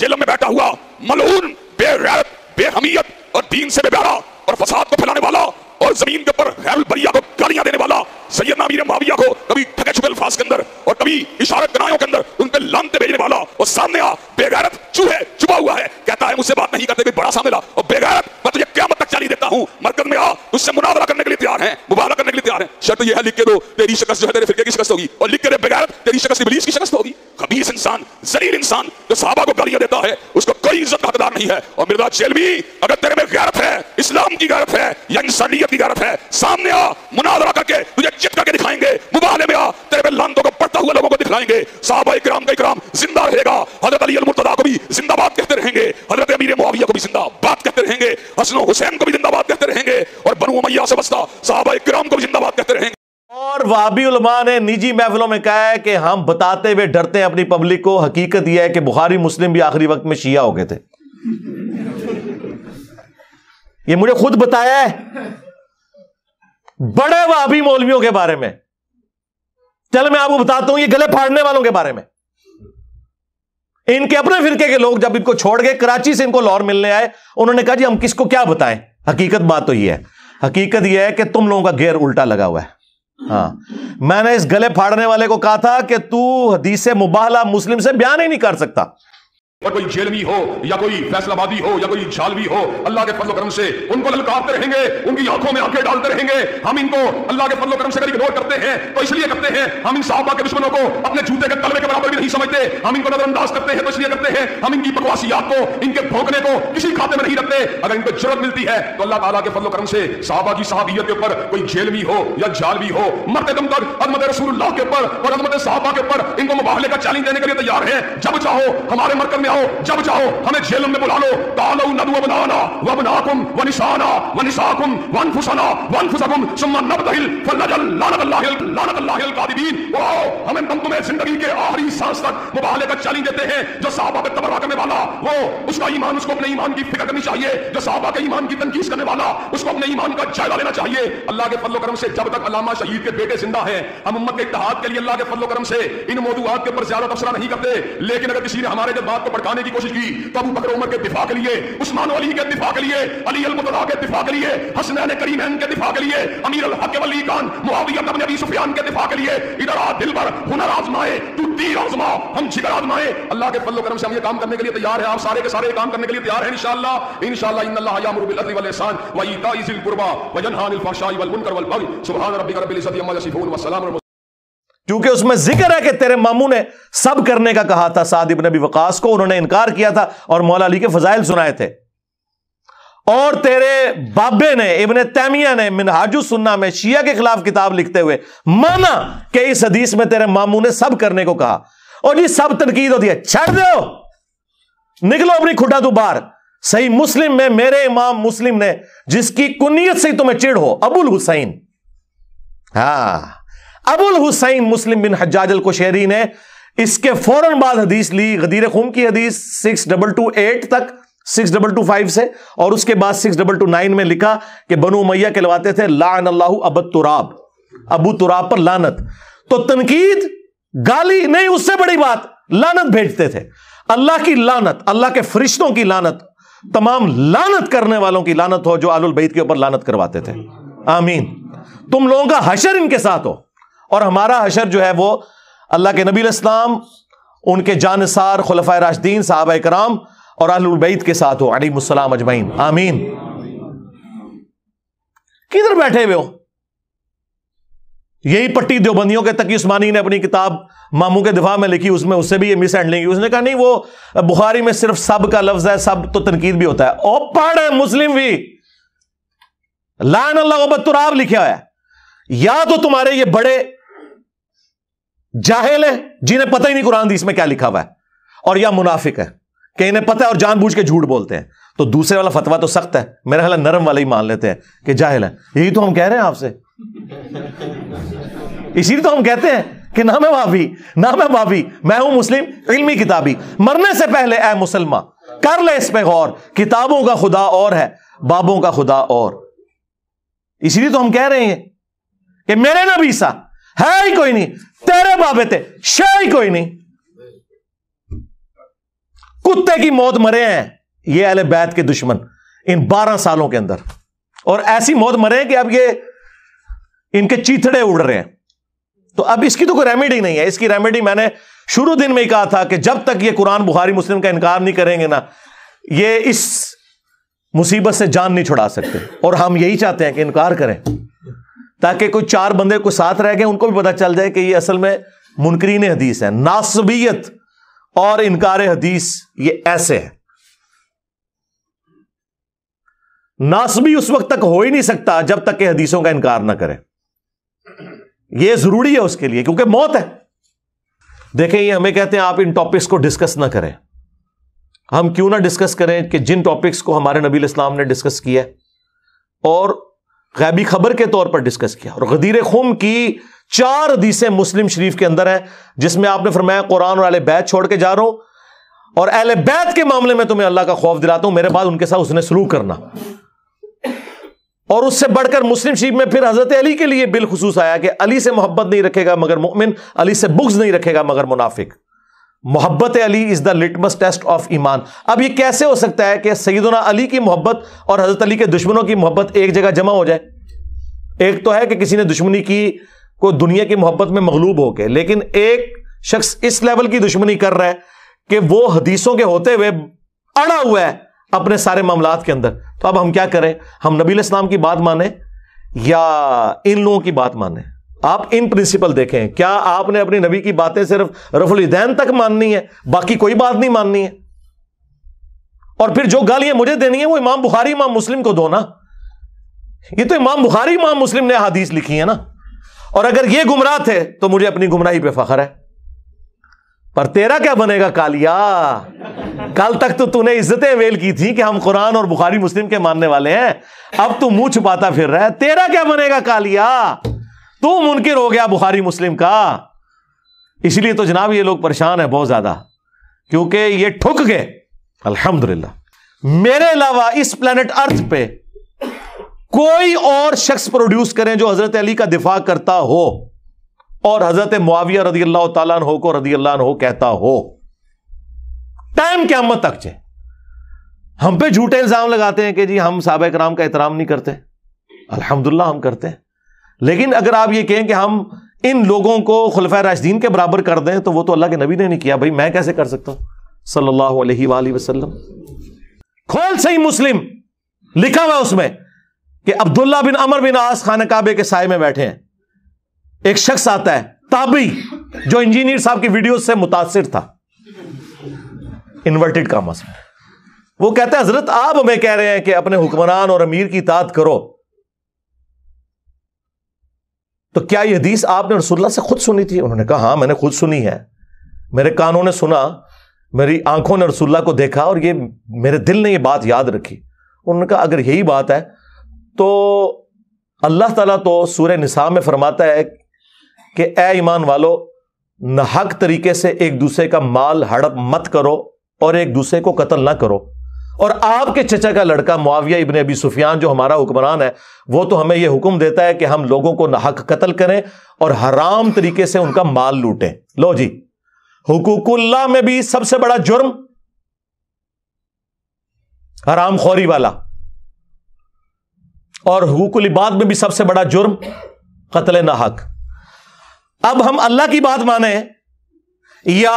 Jail में बैठा हुआ, मलून बेरैब बेहमियत और दीन से बेबारा और फसाद को फैलाने वाला और ज़मीन के ऊपर खैरुल बरिया को गालियाँ देने वाला सैयदना अमीर माविया को कभी ठगे छुपे अल्फाज के अंदर और कभी इशारत गनायों के अंदर उन पे लानते भेजने वाला और सामने आ, बेगैरत चूहे छुपा हुआ है। कहता है, मुझसे बात नहीं करते, कोई बड़ा सामने ला। और बेगैरत मैं तुझे क्या चाली देता हूँ। मरकज में आ, उससे मुनादरा करने के लिए तैयार है, मुबारक करने के लिए तैयार है। शर्त यह है, लिख के दो, तेरी शिकस्त जो है तेरे फिरके की शिकस्त होगी। और लिख के दे बेगैरत तेरी शिकस्त, इबलीस की शिकस्त होगी। खबीस इंसान, जलील इंसान, जो साहबा को गालियाँ देता है, उसको कोई इज़्ज़त का हकदार नहीं है। और मिर्ज़ा चेलवी अगर तेरे में गैरत है, इस्लाम की गैरत है, या इंसानियत की गैरत है, सामने आ मुनादरा करके तुझे चित करके दिखाएँगे, मुबाहले में आ, तेरे में लानतों को पढ़ता हुआ लोगों को दिखलाएँगे। साहबा इकराम का इकराम, ज़िंदा रहेगा। हज़रत अली मुर्तदा को भी जिंदाबाद कहते रहेंगे। हज़रत अमीर मुआविया को भी जिंदाबाद हसन हुसैन को भी जिंदाबाद कहते रहेंगे और बनु उमैया से बसता, साहबा इकराम को भी जिंदाबाद कहते रहेंगे। और वाबी उलमा ने निजी महफिलों में कहा है कि हम बताते हुए डरते हैं अपनी पब्लिक को, हकीकत यह है कि बुखारी, मुस्लिम भी आखिरी वक्त में शिया हो गए थे। ये मुझे खुद बताया है। बड़े वाबी मौलवियों के बारे में। चल मैं आपको बताता हूँ, ये गले फाड़ने वालों के बारे में। इनके अपने फिरके के लोग जब इनको छोड़ गए, कराची से इनको लाहौर मिलने आए, उन्होंने कहा, जी, हम किसको क्या बताएँ? हकीकत बात तो ये है। हकीकत यह है कि तुम लोगों का गेर उल्टा लगा हुआ है। हाँ। मैंने इस गले फाड़ने वाले को कहा था कि तू हदीस मुबाहला मुस्लिम से बयान ही नहीं कर सकता। और कोई जेलवी हो, या कोई फैसलाबादी हो, या कोई झालवी हो, अल्लाह के फजल करम से उनको ललकारते रहेंगे, उनकी आँखों में आँखें डालते रहेंगे। हम इनको अल्लाह के फजल करम से अगर इग्नोर करते हैं तो इसलिए करते हैं, हम इन साहबा के दुश्मनों को अपने जूते के तलवे के बराबर भी नहीं समझते। हम इनको नजरअंदाज करते हैं तो इसलिए करते हैं, हम इनकी बकवासियात को, इनके भोंकने को किसी खाते में नहीं रखते। अगर इनको ज़रूरत मिलती है तो अल्लाह ताला के फजल करम से साहबा की साहबियत के ऊपर कोई जेलवी हो, या झालवी हो, मरते दम तक अजमत रसूलुल्लाह के ऊपर और अजमत साहबा के ऊपर इनको मुबाहले का चैलेंज देने के लिए तैयार है। जब चाहो, हमारे मरकज में आओ जब चाहो हमें जेल में बुला लो तालो नदु बनाना सुम्मा नबदहिल फलनजल लानत अल्लाह लानत अल्लाह कादिबीन। वो हमें तुम तुम्हें ज़िंदगी के आखिरी सांस तक का चैलेंज देते हैं, जो साहबा वाला। वो, उसका ईमान, उसको अपने ईमान की फ़िक्र करनी चाहिए। जो साहबा के ईमान की करने वाला, उसको अपने ईमान का जायजा लेना चाहिए। अल्लाह के फजल करम से जब तक अल्लामा शहीद के बेटे ज़िंदा हम उम्मत के इत्तेहाद के लिए अल्लाह के फजल करम से इन मौजूद के ऊपर ज़्यादा तबसरा नहीं करते। लेकिन अगर किसी ने हमारे जब बात को भड़काने की कोशिश की। तो अबू बकर उमर के दिफा के लिए, उस्मान अली के दिफा के लिए, अली अल मुतला के दिफा के लिए, हसनैन करीमैन के दिफा के लिए, अमीर अल हक वली खान, मुआविया इब्न अबी सुफियान के दिफा के लिए। इधर आ, दिल पर हुनर आजमाए, तू तीर आजमा हम जिगर आजमाए। अल्लाह के फजल करम से हम ये काम करने के लिए तैयार है। आप सारे के सारे काम करने के लिए तैयार हैं इंशाअल्लाह इंशाअल्लाह इन्नल्लाह यामुरु बिल अदली वल ihsan व ईताई जिल कुर्बा व यनहा अनिल फहशाई वल मुनकर वल बगी सुभान रब्बिका रब्बिल इज्जति अम्मा यसिफून व सलामुन क्योंकि उसमें ज़िक्र है कि तेरे मामू ने सब करने का कहा था साद इब्न वकास को, उन्होंने इनकार किया था और मौला अली के फजाइल सुनाए थे। और तेरे बाबे ने, इबन तैमिया ने, मिनहाजु सुन्ना में, शिया के खिलाफ किताब लिखते हुए माना कि इस हदीस में तेरे मामू ने सब करने को कहा। और ये सब तनकीद होती है। छड़ दो! निकलो अपनी खुटा तू बाहर। सही मुस्लिम में, मेरे इमाम मुस्लिम ने, जिसकी कुनियत से तुम्हें चिड़ हो, अबुल हुसैन। हाँ। अबुल हुसैन मुस्लिम बिन हजाज अल कुशेरी ने इसके फ़ौरन बाद हदीस ली, गदीर खुम की हदीस सिक्स डबल टू एट तक सिक्स डबल टू फाइव से, और उसके बाद सिक्स डबल टू नाइन में लिखा कि बनु मैया कहलवाते थे लान अल्लाह अब तुराब अबू तुराब पर लानत। तो तनकीद, गाली नहीं, उससे बड़ी बात, लानत भेजते थे। अल्लाह की लानत, अल्लाह के फरिश्तों की लानत, तमाम लानत करने वालों की लानत हो जो आलुल बैत के ऊपर लानत करवाते थे। आमीन। तुम लोगों का हशर इनके साथ हो। और हमारा हशर जो है वो अल्लाह के नबी इस्लाम उनके जानसार खुलफा राशदीन, साहब कराम और अहलुल बैत के साथ हो। अलीम अजमैन आमीन। किधर बैठे हुए हो? यही पट्टी देवबंदियों के तकी उस्मानी ने अपनी किताब मामू के दिफा में लिखी, उसमें उससे भी ये मिस हैंडलिंग उसने कहा, नहीं, वो बुखारी में सिर्फ़ सब का लफ्ज है, सब तो तनकीद भी होता है। ओ, पढ़, मुस्लिम भी। लान अल्लाह तुराब लिखा है। या तो तुम्हारे ये बड़े जाहिल है, जिन्हें पता ही नहीं कुरान दी इसमें क्या लिखा हुआ है। और या मुनाफिक है, कि इन्हें पता है और जानबूझ के झूठ बोलते हैं। तो दूसरे वाला फतवा तो सख्त है, मेरा ख्याल नरम वाला ही मान लेते हैं कि जाहिल है। यही तो हम कह रहे हैं आपसे। इसीलिए तो हम कहते हैं कि ना मैं वाफी ना मैं वाफी मैं हूँ मुस्लिम, इल्मी किताबी। मरने से पहले, ए मुसलमान कर ले इस पे गौर, किताबों का खुदा और है, बाबों का खुदा और। इसीलिए तो हम कह रहे हैं कि मेरे नबी सा है ही कोई नहीं। तेरे बाबे थे शे ही कोई नहीं। कुत्ते की मौत मरे हैं, ये अहले बैत के दुश्मन, इन बारह सालों के अंदर। और ऐसी मौत मरे हैं कि अब ये इनके चीथड़े उड़ रहे हैं। तो अब इसकी तो कोई रेमेडी नहीं है। इसकी रेमेडी मैंने शुरू दिन में ही कहा था कि जब तक ये कुरान बुखारी मुस्लिम का इनकार नहीं करेंगे ना, ये इस मुसीबत से जान नहीं छुड़ा सकते। और हम यही चाहते हैं कि इनकार करें। ताकि कोई चार बंदे को साथ रह गए, उनको भी पता चल जाए कि ये असल में मुनकरीन हदीस है। नासबियत और इनकार हदीस ये ऐसे है। नासबी उस वक्त तक हो ही नहीं सकता जब तक कि हदीसों का इनकार ना करें। यह ज़रूरी है उसके लिए, क्योंकि मौत है। देखें, ये हमें कहते हैं, आप इन टॉपिक्स को डिस्कस ना करें। हम क्यों ना डिस्कस करें कि जिन टॉपिक्स को हमारे नबी इस्लाम ने डिस्कस किया और गैबी खबर के तौर पर डिस्कस किया। और गदीर खुम की चार हदीसें मुस्लिम शरीफ के अंदर है, जिसमें आपने फरमाया, कुरान और अहले बैत छोड़ के जा रहा हूँ, और अहले बैत के मामले में तुम्हें अल्लाह का खौफ दिलाता हूँ, मेरे बाद उनके साथ उसने सलूक करना। और उससे बढ़कर मुस्लिम शरीफ में फिर हज़रत अली के लिए बिलखसूस आया कि अली से मोहब्बत नहीं रखेगा मगर मुमिन, अली से बुग्ज नहीं रखेगा मगर मुनाफिक। मोहब्बत Ali is the litmus test of ईमान। अब ये कैसे हो सकता है कि सईदना अली की मोहब्बत और हज़रत अली के दुश्मनों की मोहब्बत एक जगह जमा हो जाए? एक तो है कि किसी ने दुश्मनी की, को दुनिया की मोहब्बत में मगलूब होके, लेकिन एक शख्स इस लेवल की दुश्मनी कर रहा है कि वो हदीसों के होते हुए अड़ा हुआ है अपने सारे मामला के अंदर। तो अब हम क्या करें? हम नबी इस्लाम की बात माने या इन लोगों की बात माने? आप इन प्रिंसिपल देखें, क्या आपने अपनी नबी की बातें सिर्फ़ रफुलदैन तक माननी है? बाकी कोई बात नहीं माननी है। और फिर जो गालियाँ मुझे देनी है, वो इमाम बुखारी, इमाम मुस्लिम को दो ना। ये तो इमाम बुखारी, इमाम मुस्लिम ने हदीस लिखी है ना। और अगर ये गुमराह थे तो मुझे अपनी गुमराही पे फख्र है। पर तेरा क्या बनेगा, कालिया? कल तक तो तूने इज्जतें वेल की थी कि हम कुरान और बुखारी, मुस्लिम के मानने वाले हैं। अब तू मुँह छुपाता फिर रहा है। तेरा क्या बनेगा, कालिया? तू मुनकिर हो गया बुखारी मुस्लिम का। इसलिए तो जनाब ये लोग परेशान है बहुत ज़्यादा, क्योंकि ये ठुक गए। अल्हम्दुलिल्लाह। मेरे अलावा इस प्लेनेट अर्थ पे कोई और शख्स प्रोड्यूस करें जो हज़रत अली का दिफा करता हो, और हज़रत मुआविया रदी अल्लाह तला हो को रदी अल्लाह हो कहता हो। टाइम क्या मत तक चे हम पे झूठे इल्ज़ाम लगाते हैं कि जी हम साहब कराम का एहतराम नहीं करते। अल्हम्दुलिल्लाह हम करते हैं। लेकिन अगर आप ये कहें कि हम इन लोगों को खुलफा राशदीन के बराबर कर दें तो वो तो अल्लाह के नबी ने नहीं किया। भाई, मैं कैसे कर सकता हूँ? सल्लल्लाहु अलैहि वसल्लम। खोल सही मुस्लिम। लिखा हुआ उसमें कि अब्दुल्ला बिन अमर बिन आस खान काबे के साय में बैठे हैं। एक शख्स आता है, ताबी, जो इंजीनियर साहब की वीडियो से मुतासर था। इन्वर्टेड कामस में वो कहते हैं, हज़रत, आप हमें कह रहे हैं कि अपने हुक्मरान और अमीर की तात करो। तो क्या यह हदीस आपने रसुल्ला से खुद सुनी थी? उन्होंने कहा हाँ मैंने खुद सुनी है। मेरे कानों ने सुना, मेरी आँखों ने रसुल्ला को देखा और ये मेरे दिल ने ये बात याद रखी। उन्होंने कहा, अगर यही बात है तो अल्लाह ताला तो सूर्य निसा में फरमाता है कि, ए ईमान वालो, नहक तरीके से एक दूसरे का माल हड़प मत करो और एक दूसरे को कत्ल ना करो। और आपके चचा का लड़का मुआविया इबन अबी सुफियान जो हमारा हुक्मरान है, वो तो हमें यह हुक्म देता है कि हम लोगों को हक कत्ल करें और हराम तरीके से उनका माल लूटें। लो जी। हुकूकुल्ला में भी सबसे बड़ा जुर्म हराम खोरी वाला। और हुकूकुल इबाद में भी सबसे बड़ा जुर्म कत्ल नाहक। अब हम अल्लाह की बात माने या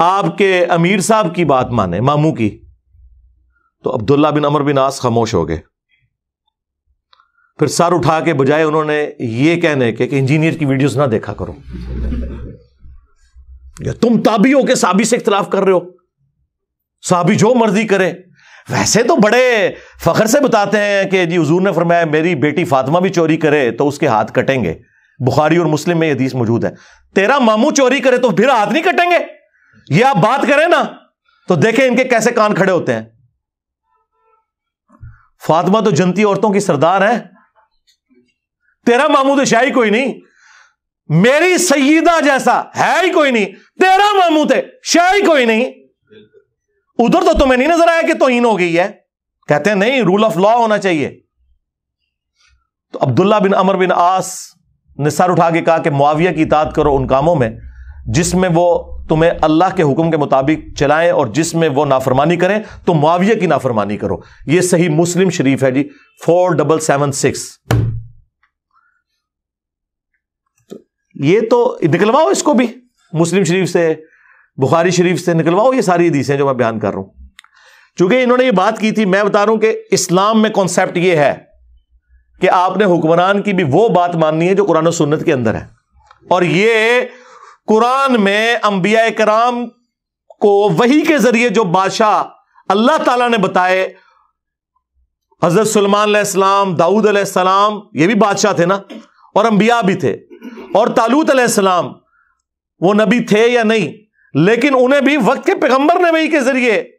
आपके अमीर साहब की बात माने, मामू की। तो अब्दुल्ला बिन अमर बिन आस खामोश हो गए। फिर सर उठा के बजाय उन्होंने ये कहने के कि इंजीनियर की वीडियोस ना देखा करो। या तुम ताबी हो के साबी से इख्तलाफ कर रहे हो। साबी जो मर्ज़ी करे। वैसे तो बड़े फखर से बताते हैं कि जी हजूर ने फरमाया, मेरी बेटी फातिमा भी चोरी करे तो उसके हाथ कटेंगे। बुखारी और मुस्लिम में हदीस मौजूद है। तेरा मामू चोरी करे तो फिर हाथ नहीं कटेंगे? ये आप बात करें ना तो देखें इनके कैसे कान खड़े होते हैं। फातिमा तो जनती औरतों की सरदार है। तेरा मामू तो शाही कोई नहीं। मेरी सईदा जैसा है ही कोई नहीं। तेरा मामू थे शाही कोई नहीं। उधर तो तुम्हें नहीं नज़र आया कि तोहीन हो गई है। कहते हैं, नहीं रूल ऑफ़ लॉ होना चाहिए। तो अब्दुल्ला बिन अमर बिन आस ने सर उठा के कहा कि मुआविया की इतात करो उन कामों में, जिसमें वो तुम्हें अल्लाह के हुक्म के मुताबिक चलाएँ और जिसमें वो नाफरमानी करें तो मुआविया की नाफरमानी करो। ये सही मुस्लिम शरीफ है जी, फोर डबल सेवन सिक्स। ये तो निकलवाओ इसको भी, मुस्लिम शरीफ से, बुखारी शरीफ से निकलवाओ ये सारी हदीसें जो मैं बयान कर रहा हूँ। चूँकि इन्होंने ये बात की थी, मैं बता रहा हूँ कि इस्लाम में कॉन्सेप्ट ये है कि आपने हुक्मरान की भी वो बात माननी है जो कुरान सुन्नत के अंदर है। और ये कुरान में अंबिया कराम को वही के ज़रिए जो बादशाह अल्लाह ताला ने बताए, हज़रत सलमान सलाम, दाऊद सलाम, ये भी बादशाह थे ना? और अंबिया भी थे। और तालूत सलाम, वो नबी थे या नहीं? लेकिन उन्हें भी वक्त के पैगंबर ने वही के ज़रिए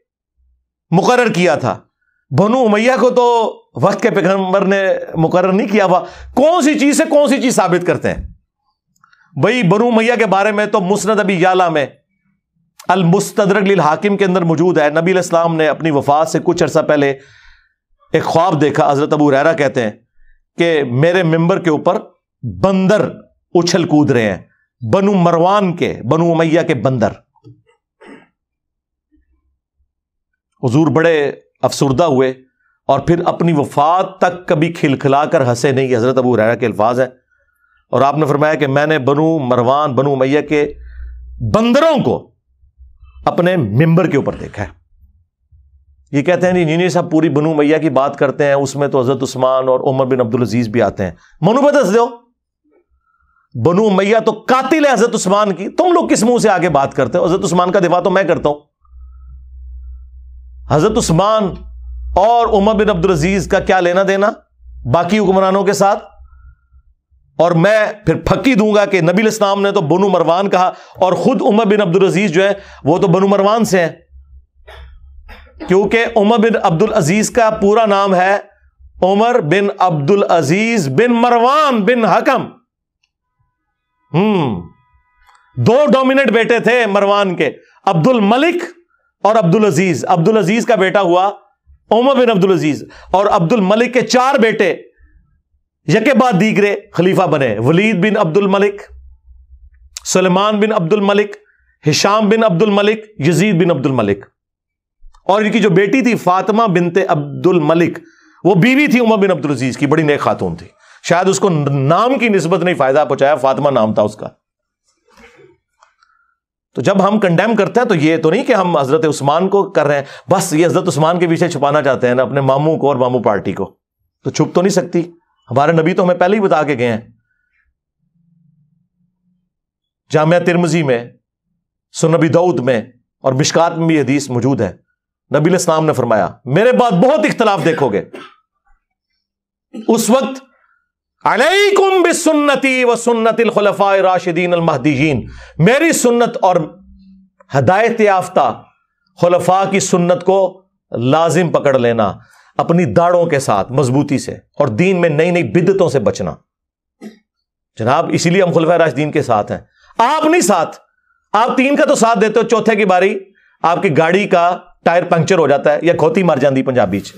मुकर किया था। बनु उमैया को तो वक्त के पैगंबर ने मुकर नहीं किया हुआ। कौन सी चीज़ से कौन सी चीज़ साबित करते हैं? भाई बनु मैया के बारे में तो मुस्नद अबी याला में अल मुस्तदरक हाकिम के अंदर मौजूद है। नबी इस्लाम ने अपनी वफात से कुछ अर्सा पहले एक ख्वाब देखा, हज़रत अबू रहरा कहते हैं कि मेरे मेंबर के ऊपर बंदर उछल कूद रहे हैं, बनु मरवान के, बनु मैया के बंदर। हजूर बड़े अफसरदा हुए और फिर अपनी वफात तक कभी खिलखिलाकर हंसे नहीं, हज़रत अबू रहरा के अल्फाज हैं। और आपने फरमाया कि मैंने बनु मरवान, बनु मैया के बंदरों को अपने मेंबर के ऊपर देखा है। ये कहते हैं, नहीं नहीं साहब, पूरी बनु मैया की बात करते हैं, उसमें तो हज़रत उस्मान और उमर बिन अब्दुल अज़ीज़ भी आते हैं। मनु बदस दो। बनु मैया तो कातिल है हज़रत उस्मान की। तुम लोग किस मुँह से आगे बात करते हो? हज़रत उस्मान का दिफा तो मैं करता हूँ। हज़रत उस्मान और उमर बिन अब्दुल अज़ीज़ का क्या लेना देना? बाकी हुक्मरानों के साथ? और मैं फिर फकी दूँगा कि नबी इस्लाम ने तो बनु मरवान कहा, और खुद उमर बिन अब्दुल अज़ीज़ जो है, वो तो बनु मरवान से है। क्योंकि उमर बिन अब्दुल अज़ीज़ का पूरा नाम है उमर बिन अब्दुल अज़ीज़ बिन मरवान बिन हकम। हम्म। दो डोमिनेट बेटे थे मरवान के, अब्दुल मलिक और अब्दुल अज़ीज़। अब्दुल अज़ीज़ का बेटा हुआ उमर बिन अब्दुल अज़ीज़। और अब्दुल मलिक के चार बेटे यके बाद दीगरे खलीफा बने। Walid bin Abdul Malik, Salman bin Abdul Malik, Hisham bin Abdul Malik, Yazid bin Abdul Malik. और इनकी जो बेटी थी, फातिमा बिनते अब्दुल मलिक, वो बीवी थी उमर बिन अब्दुल अज़ीज़ की, बड़ी नेक खातून थी। शायद उसको नाम की नस्बत नहीं फ़ायदा पहुँचाया, फातिमा नाम था उसका। तो जब हम कंडेम करते हैं तो ये तो नहीं कि हम हज़रत उस्मान को कर रहे हैं। बस ये हज़रत उस्मान के पीछे छुपाना चाहते हैं ना, अपने मामू को और मामू पार्टी को। तो छुप तो नहीं सकती। हमारे नबी तो हमें पहले ही बता के गए हैं। जामिया तिरमजी में सुनबी दाऊद में और मिशकात में भी हदीस मौजूद है। नबी इस्लाम ने फरमाया, मेरे बाद बहुत इख्तलाफ देखोगे। उस वक्त, अलैकुम बिसुन्नति व सुन्नतिल खुलफाए राशिदीन अलमहदीन मेरी सुन्नत और हदायत याफ्ता खुलफा की सुन्नत को लाजिम पकड़ लेना। अपनी दाढ़ों के साथ मजबूती से और दीन में नई नई बिदतों से बचना। जनाब, इसीलिए हम खुलफा राशदीन के साथ हैं। आप नहीं साथ। आप तीन का तो साथ देते हो, चौथे की बारी आपकी गाड़ी का टायर पंक्चर हो जाता है या खोती मर जाती पंजाबी च।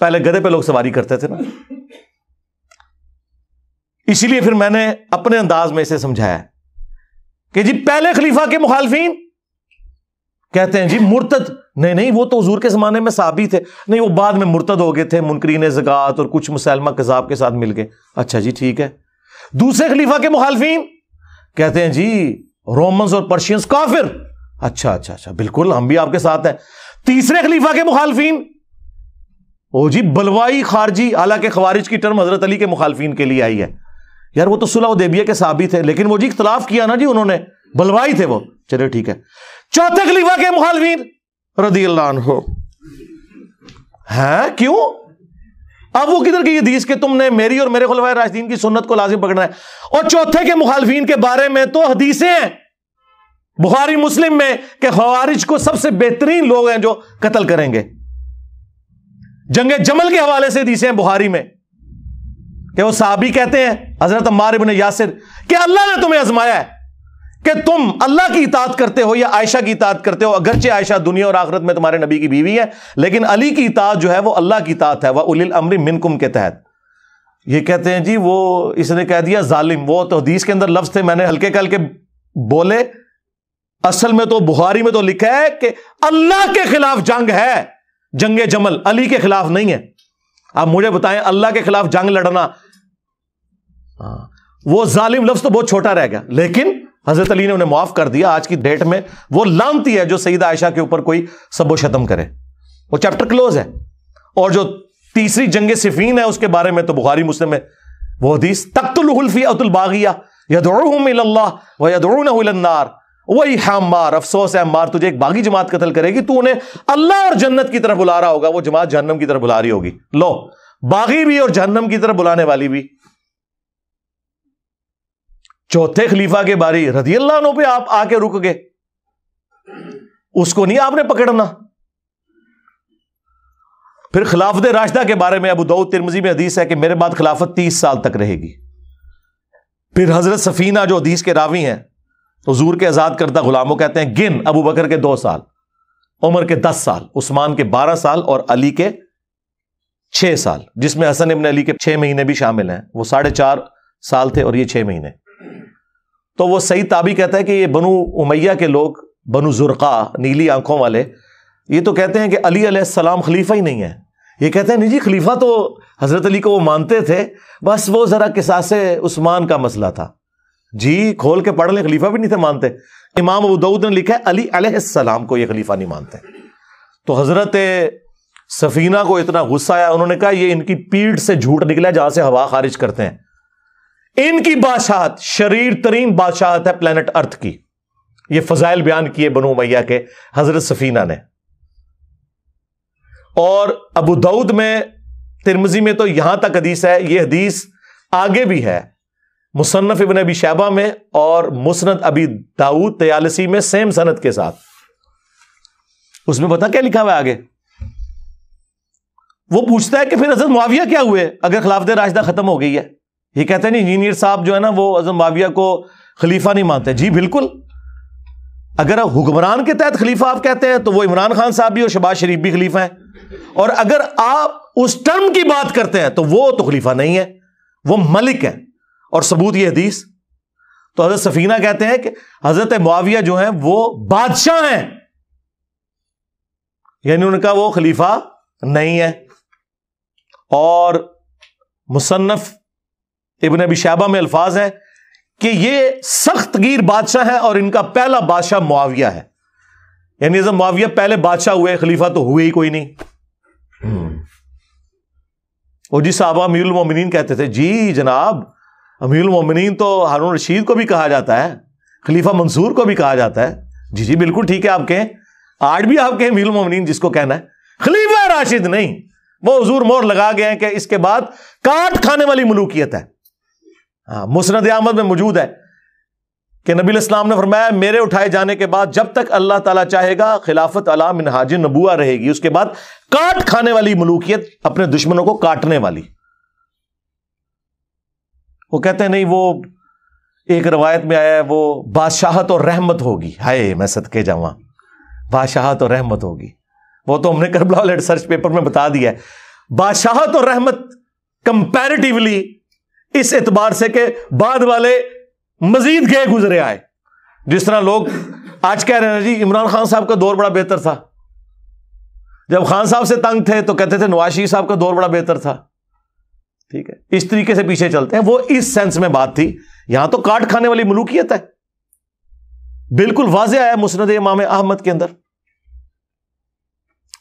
पहले गधे पे लोग सवारी करते थे ना। इसीलिए फिर मैंने अपने अंदाज में इसे समझाया कि जी, पहले खलीफा के मुखालफी कहते हैं जी, मुर्तद नहीं नहीं, वो तो हजूर के ज़माने में साबी थे नहीं, वो बाद में मुर्तद हो गए थे, मुनकरीन ज़क़़त और कुछ मुसलमा कजाब के साथ मिल गए। अच्छा जी, ठीक है। दूसरे खलीफा के मुखालफी कहते हैं, जी, रोमन्स और पर्शियंस काफिर। अच्छा अच्छा अच्छा बिल्कुल, हम भी आपके साथ हैं। तीसरे खलीफा के मुखालफी ओ जी, बलवाई खारजी हालाँकि खवारिज की टर्म हज़रत अली के मुखालफी के लिए आई है। यार, वो तो सुलह देबिया के साबित थे लेकिन वो जी इख्तलाफ किया ना जी उन्होंने। बलवाई थे वो। चलिए, ठीक है। चौथे खलीफा के मुखालफी रदी हो है? क्यों? अब वो किधर की हदीस के तुमने मेरी और मेरे खुलवाए राजदीन की सुन्नत को लाजिम पकड़ना है? और चौथे के मुखालफीन के बारे में तो हदीसें हैं। बुखारी, मुस्लिम में कि खवारिज को सबसे बेहतरीन लोग हैं जो कत्ल करेंगे। जंग जमल के हवाले से हदीसें हैं बुखारी में। कि वो साहबी कहते हैं? हज़रत अम्मार इबन यासिर कि अल्लाह ने तुम्हें आजमाया है? कि तुम अल्लाह की इतात करते हो या आयशा की इतात करते हो अगरचे आयशा दुनिया और आखिरत में तुम्हारे नबी की बीवी है लेकिन अली की इतात जो है वो अल्लाह की इतात है वह उलिल अमरी मिनकुम के तहत। ये कहते हैं जी वो इसने कह दिया जालिम वो तो हदीस के अंदर लफ्ज थे मैंने हल्के के हल्के बोले। असल में तो बुहारी में तो लिखा है कि अल्लाह के खिलाफ जंग है जंग जमल अली के खिलाफ नहीं है। आप मुझे बताएँ अल्लाह के खिलाफ जंग लड़ना। हाँ, वो जालिम लफ्ज तो बहुत छोटा रह गया लेकिन हज़रत अली ने उन्हें माफ़ कर दिया। आज की डेट में वो लानती है जो सईद आयशा के ऊपर कोई सबो शतम करे। वो चैप्टर क्लोज है। और जो तीसरी जंग सिफीन है, उसके बारे में तो बुखारी मुस्लिम में वो हदीस तख्तुलफी अतुल बागिया यदुल्लाह वही हमार अफसोस है अम्मार, तुझे एक बागी जमात कत्ल करेगी। तू उन्हें अल्लाह और जन्नत की तरफ़ बुला रहा होगा, वो जमात जहन्नम की तरफ़ बुला रही होगी। लो, बागी भी और जहन्नम की तरफ़ बुलाने वाली भी। चौथे खलीफा के बारी रदी अल्लाह पे आप आके रुक गए। उसको नहीं आपने पकड़ना। फिर खिलाफत राशदा के बारे में अबू दाऊद तिरमजी में हदीस है कि मेरे बाद खिलाफत तीस साल तक रहेगी। फिर हज़रत सफीना जो हदीस के रावी हैं, हजूर के आज़ाद करदा गुलामों कहते हैं, गिन अबू बकर के दो साल, उमर के दस साल, उस्मान के बारह साल और अली के छह साल, जिसमें हसन इबन अली के छह महीने भी शामिल हैं। वो साढ़े चार साल थे और ये छह महीने। तो वो सही ताबी कहता है कि ये बनु उमैया के लोग, बनु जुर्का, नीली आँखों वाले, ये तो कहते हैं कि अली सलाम खलीफा ही नहीं है। ये कहते हैं, नहीं जी, खलीफा तो हज़रत अली को वो मानते थे, बस वो जरा किसासे उस्मान का मसला था। जी, खोल के पढ़ ले, खलीफा भी नहीं थे मानते। इमाम अबूदऊद ने लिखा है, अली अलैहिस्सलाम को ये खलीफा नहीं मानते। तो हज़रत सफीना को इतना गुस्सा आया, उन्होंने कहा, ये इनकी पीठ से झूठ निकला जहाँ से हवा खारिज करते हैं। इनकी बादशाहत शरीर तरीन बादशाहत है प्लेनेट अर्थ की। ये फजाइल बयान किए बनो मैया के, हज़रत सफीना ने। और अबू दाऊद में, तिरमजी में तो यहाँ तक हदीस है, ये हदीस आगे भी है। मुसन्फ इबन अबी शैबा में और मुसनद अबी दाऊद तयालसी में सेम सनत के साथ। उसमें पता क्या लिखा हुआ है आगे? वो पूछता है कि फिर हज़रत मुआविया क्या हुए? अगर खिलाफत राशदा खत्म हो गई है। ये कहते हैं इंजीनियर साहब जो है ना, वो हज़रत मुआविया को खलीफा नहीं मानते। जी, बिल्कुल। अगर हुक्मरान के तहत खलीफा आप कहते हैं तो वो इमरान खान साहब भी और शबाज शरीफ भी खलीफा है। और अगर आप उस टर्म की बात करते हैं तो वो तो खलीफा नहीं है, वो मलिक है। और सबूत ये हदीस तो हज़रत सफीना कहते हैं कि हज़रत मुआविया जो है, वो बादशाह हैं। यानी उनका वो खलीफा नहीं है। और मुसन्फ इबन अबी शाबा में अल्फाज है कि ये सख्त गिर बादशाह है और इनका पहला बादशाह मुआविया है। यानी जब मुआविया पहले बादशाह हुए खलीफा तो हुए ही कोई नहीं। और जी साहबा मीरुल मोमिनीन कहते थे जी जनाब अमीर मोमिन तो हारून रशीद को भी कहा जाता है खलीफा मंसूर को भी कहा जाता है। जी जी बिल्कुल ठीक है आप कहें आज भी आप कहें मोमिन जिसको कहना है। खलीफा राशिद नहीं वो हजूर मोर लगा गए हैं कि इसके बाद काट खाने वाली मलूकियत है। हाँ मुसरद अहमद में मौजूद है कि नबी इस्लाम ने फरमाया, मेरे उठाए जाने के बाद जब तक अल्लाह ताला चाहेगा, खिलाफत अला मिनहाज नबुआ रहेगी। उसके बाद काट खाने वाली मलूकियत अपने दुश्मनों को काटने वाली। वो कहते हैं, नहीं, वो एक रवायत में आया है, वो बादशाहत और रहमत होगी। हाय, मैं सदके जावा बादशाहत और रहमत होगी। वो तो हमने करबला वाले सर्च पेपर में बता दिया है। बादशाहत और रहमत कंपैरेटिवली इस एतबार से कि बाद वाले मजीद गए गुजरे आए। जिस तरह लोग आज कह रहे हैं जी, इमरान खान साहब का दौर बड़ा बेहतर था। जब खान साहब से तंग थे तो कहते थे नवाज़ शरीफ साहब का दौर बड़ा बेहतर था। ठीक है, इस तरीके से पीछे चलते हैं। वो इस सेंस में बात थी। यहाँ तो काट खाने वाली मलूकियत है। बिल्कुल वाजे आया मुसरद इमाम अहमद के अंदर।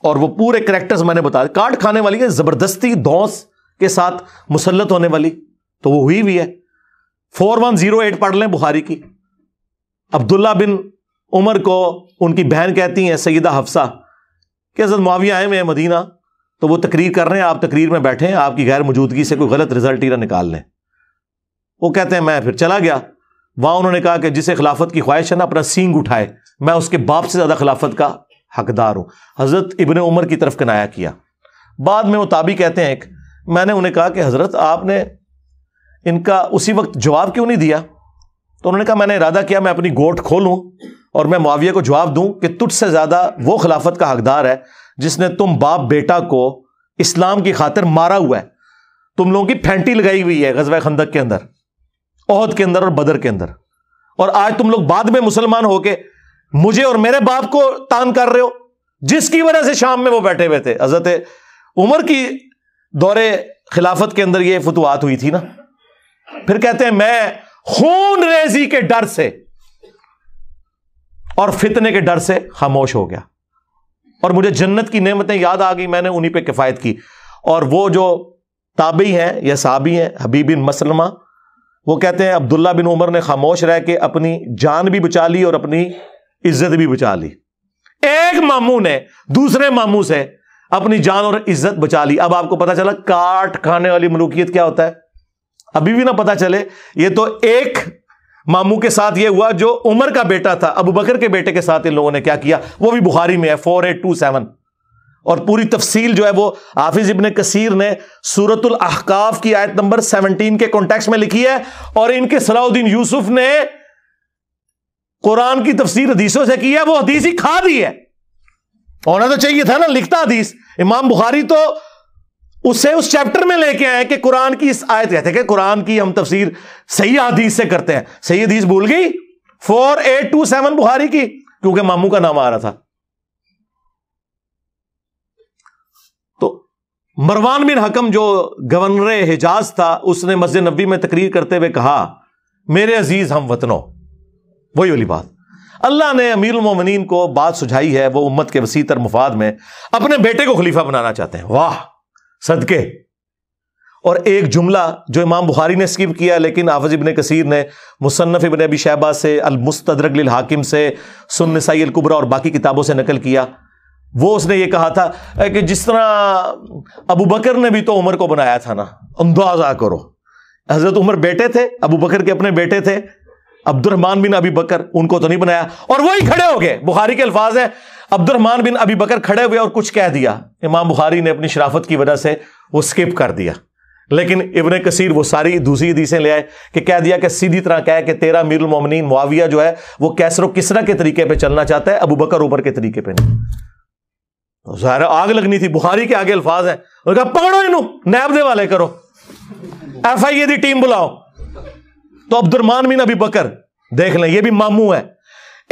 और वो पूरे करेक्टर्स मैंने बता काट खाने वाली है, ज़बरदस्ती दौस के साथ मुसलत होने वाली। तो वो हुई भी है। फोर वन ज़ीरो एट पढ़ लें बुखारी की। अब्दुल्ला बिन उमर को उनकी बहन कहती हैं, सईदा हफ्सा, कि हज़रत मुआविया आए हुए हैं मदीना तो वो तकरीर कर रहे हैं, आप तकरीर में बैठे हैं, आपकी गैर मौजूदगी से कोई गलत रिज़ल्ट ही ना निकाल लें। वो कहते हैं, मैं फिर चला गया। वहाँ उन्होंने कहा कि जिसे खिलाफत की ख्वाहिश है ना, अपना सींग उठाए। मैं उसके बाप से ज़्यादा खिलाफत का हकदार हूँ। हज़रत इबन उमर की तरफ़ कनाया किया। बाद में वो ताबी कहते हैं एक, मैंने उन्हें कहा कि हज़रत, आपने इनका उसी वक्त जवाब क्यों नहीं दिया? तो उन्होंने कहा, मैंने इरादा किया, मैं अपनी गोट खोलूं और मैं मुआविया को जवाब दूँ कि तुझसे ज़्यादा वो खिलाफत का हकदार है जिसने तुम बाप बेटा को इस्लाम की खातिर मारा हुआ है। तुम लोगों की फैंटी लगाई हुई है गजवा खंदक के अंदर, ओहद के अंदर और बदर के अंदर। और आज तुम लोग बाद में मुसलमान होके मुझे और मेरे बाप को तान कर रहे हो, जिसकी वजह से शाम में वो बैठे हुए थे। हज़रत उमर की दौरे खिलाफत के अंदर ये फतवात हुई थी ना? फिर कहते हैं, मैं खून रेजी के डर से और फितने के डर से खामोश हो गया। और मुझे जन्नत की नेमतें याद आ गई, मैंने उन्हीं पे किफ़ायत की। और वो जो ताबी हैं, या साबी हैं, हबीब बिन मसलमा, वो कहते हैं, अब्दुल्ला बिन उमर ने खामोश रह के अपनी जान भी बचा ली और अपनी इज़्ज़त भी बचा ली। एक मामू ने दूसरे मामू से अपनी जान और इज़्ज़त बचा ली। अब आपको पता चला, काट खाने वाली मलूकियत क्या होता है? अभी भी ना पता चले, ये तो एक मामू के साथ ये हुआ जो उमर का बेटा था, अबू बकर के बेटे के साथ इन लोगों ने क्या किया, वो भी बुखारी में है, फोर एट टू सेवन। और पूरी तफसील जो है वो हाफिज इबन कसीर ने सूरतुल अहकाफ की आयत नंबर 17 के कॉन्टेक्स्ट में लिखी है, और इनके सलाउद्दीन यूसुफ ने कुरान की तफसीर हदीसों से की है, वो हदीस ही खा दी है। होना तो चाहिए था ना, लिखता हदीस। इमाम बुखारी तो उससे उस चैप्टर में लेके आए कि कुरान की इस आयत कहते हैं कि कुरान की हम तफसीर सही हदीस से करते हैं। सही हदीस भूल गई? फोर एट टू सेवन बुहारी की, क्योंकि मामू का नाम आ रहा था। तो मरवान बिन हकम जो गवर्नर हिजाज था, उसने मस्जिद नबी में तकरीर करते हुए कहा, मेरे अज़ीज़, हम वतनों। वही वाली बात। अल्लाह ने अमीर मोमिन को बात सुझाई है, वो उम्मत के वसीतर मुफाद में अपने बेटे को खलीफा बनाना चाहते हैं। वाह! सदके। और एक जुमला जो इमाम बुखारी ने स्किप किया, लेकिन हाफिज इबन कसीर ने मुसन्फ़ इबन अबी शहबा से अलमुस्तरक हाकिम से सुन नसाई कुबरा और बाकी किताबों से नकल किया। वो उसने ये कहा था कि जिस तरह अबू बकर ने भी तो उमर को बनाया था ना, अंदाज़ा करो। हज़रत उमर बेटे थे, अबू बकर के अपने बेटे थे अब्दुलरहमान बिन अबी बकर उनको तो नहीं बनाया। और वही खड़े हो गए। बुखारी के अल्फाज है अब्दुलरहमान बिन अबी बकर खड़े हुए और कुछ कह दिया। इमाम बुखारी ने अपनी शराफत की वजह से वो स्किप कर दिया। लेकिन इबन कसीर वो सारी दूसरी हदीसें ले आए कि कह दिया कि सीधी तरह कह कि तेरा मीरुल मोमिनीन मुआविया जो है, वो कैसरो किसरा के तरीके पे चलना चाहता है, अबू बकर ऊपर के तरीके पे नहीं। तो ज़ाहिर आग लगनी थी, बुखारी के आगे अल्फाज है। कहा, पकड़ो इनू नैब दे वाले करो। एफ़ आई ए टीम बुलाओ। तो अब्दुलरमान बिन अभी बकर, देख लें, ये भी मामू है।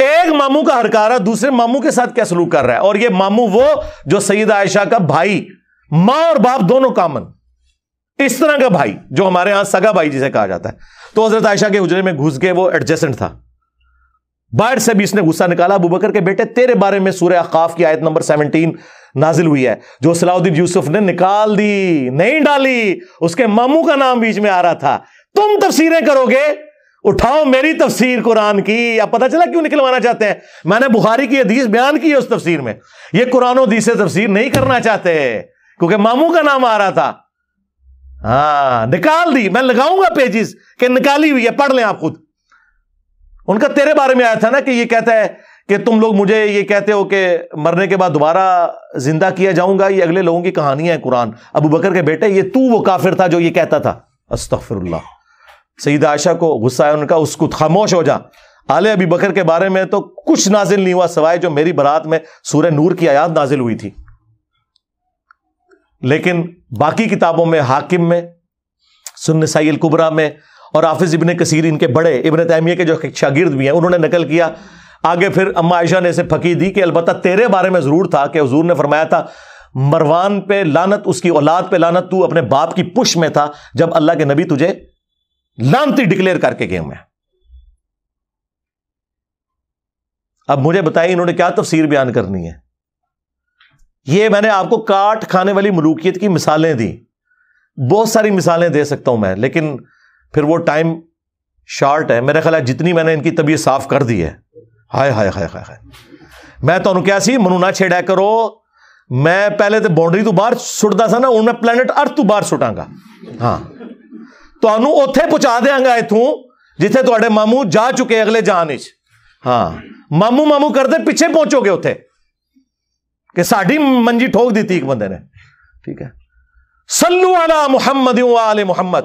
एक मामू का हरकारा दूसरे मामू के साथ क्या सलूक कर रहा है? और ये मामू वो जो सईद आयशा का भाई, माँ और बाप दोनों कामन। इस तरह का भाई, जो हमारे यहाँ सगा भाई जिसे कहा जाता है। तो हज़रत आयशा के उजरे में घुस गए, वो एडजस्टेंट था। बाहर से भी इसने गुस्सा निकाला। अबू बकर के बेटे, तेरे बारे में सूर्य अकाफ की आयत नंबर 17 नाजिल हुई है, जो सलाउद्दीन यूसुफ ने निकाल दी, नहीं डाली। उसके मामू का नाम बीच में आ रहा था। तुम तफसीरें करोगे उठाओ मेरी तफसीर कुरान की। या पता चला क्यों निकलवाना चाहते हैं? मैंने बुखारी की हदीस बयान की है उस तफसीर में। ये कुरान हदीस से तफसीर नहीं करना चाहते। क्योंकि मामू का नाम आ रहा था। हाँ निकाल दी। मैं लगाऊँगा पेजिस कि निकाली हुई है, पढ़ लें आप खुद। उनका तेरे बारे में आया था ना कि ये कहता है कि तुम लोग मुझे ये कहते हो कि मरने के बाद दोबारा ज़िंदा किया जाऊँगा। ये अगले लोगों की कहानियाँ है कुरान। अबू बकर के बेटे, ये तू वो काफिर था जो ये कहता था। अस्तफरुल्लाह सईद आयशा को गुस्सा है उनका उसको खामोश हो जा। आले अभी बकर के बारे में तो कुछ नाजिल नहीं हुआ, सवाए जो मेरी बरात में सूर्य नूर की आयात नाजिल हुई थी। लेकिन बाकी किताबों में, हाकिम में सुन साइल कुबरा में और हाफिज इबन कसीर, इनके बड़े, इबन तैमिया के जो शागिर्द भी हैं, उन्होंने नकल किया। आगे फिर अम्मा आयशा ने इसे फकी दी कि अलबत्त तेरे बारे में ज़रूर था कि हजूर ने फरमाया था, मरवान पे लानत, उसकी औलाद पे लानत, तू अपने बाप की पुश में था जब अल्लाह के नबी तुझे लानती डिक्लेयर करके गए मैं। अब मुझे बताइए इन्होंने क्या तफसीर बयान करनी है। ये मैंने आपको काट खाने वाली मलूकियत की मिसालें दी। बहुत सारी मिसालें दे सकता हूँ मैं, लेकिन फिर वो टाइम शॉर्ट है। मेरा ख्याल जितनी मैंने इनकी तबीयत साफ़ कर दी है। हाय हाय हाय हाय हाय। मैं तो क्या सी मनु ना छेड़ा करो। मैं पहले तो बाउंड्री तो बाहर सुटता सा ना हूँ मैं प्लैनेट अर्थ तो बाहर सुटांगा। हाँ। ਤੁਹਾਨੂੰ ਉੱਥੇ ਪਹੁੰਚਾ ਦੇਵਾਂਗਾ ਇਥੋਂ ਜਿੱਥੇ ਤੁਹਾਡੇ ਮਾਮੂ ਜਾ ਚੁੱਕੇ ਅਗਲੇ ਜਾਨ ਵਿੱਚ ਹਾਂ ਮਾਮੂ ਮਾਮੂ ਕਰਦੇ ਪਿੱਛੇ ਪਹੁੰਚੋਗੇ ਉੱਥੇ ਕਿ ਸਾਡੀ ਮੰਜੀ ਠੋਕ ਦਿੱਤੀ ਇੱਕ ਬੰਦੇ ਨੇ ਠੀਕ ਹੈ ਸੱਲੂ ਅਲਾ ਮੁਹੰਮਦ ਵ ਆਲ ਮੁਹੰਮਦ